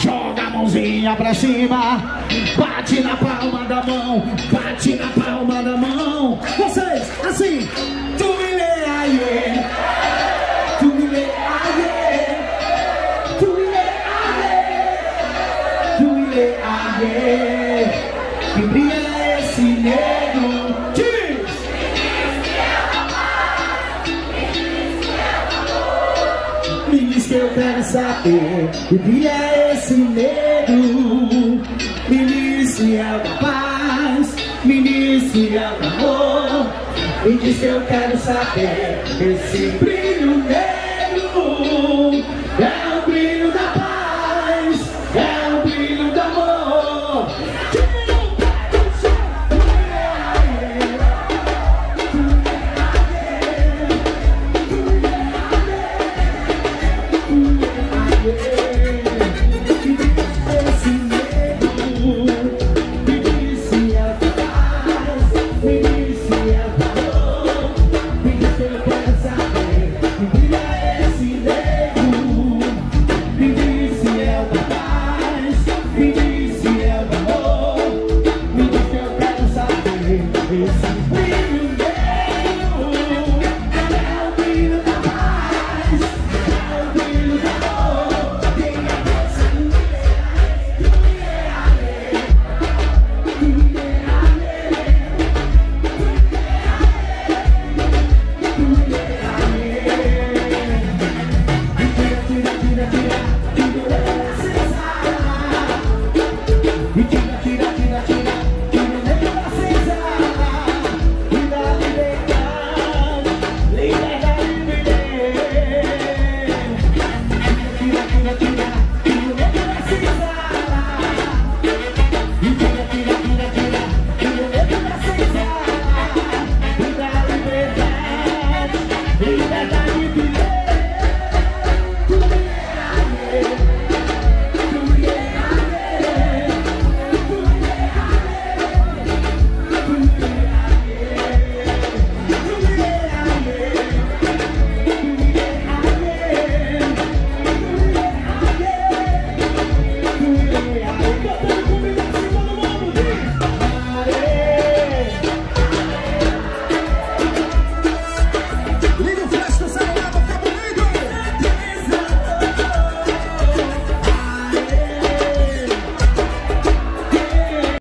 Joga a mãozinha pra cima, bate na palma da mão, bate na palma da mão. Vocês, assim, tu me lê tu me lê tu me lê tu me lê aí. Que brilha esse negro, quero saber que é esse medo. Ministro da paz, ministro do amor. e diz que eu quero saber esse brilho negro.